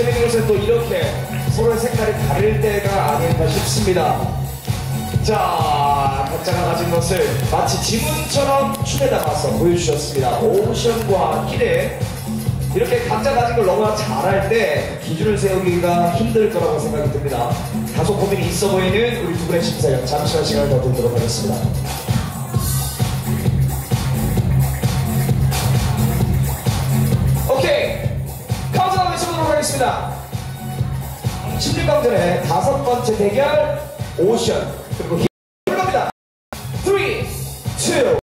것은 또 이렇게 서로의 색깔이 다를 때가 아닐까 싶습니다. 자, 각자가 가진 것을 마치 지문처럼 춤에 담아서 보여주셨습니다. 오션과 기대. 이렇게 각자 가진 걸 너무나 잘할 때 기준을 세우기가 힘들 거라고 생각이 듭니다. 다소 고민이 있어 보이는 우리 두 분의 심사위원 잠시만 시간을 더 드리도록 하겠습니다. 14 16강전의 다섯 번째 대결 오션. 그리고 힘을 겁니다. 3, 2, 1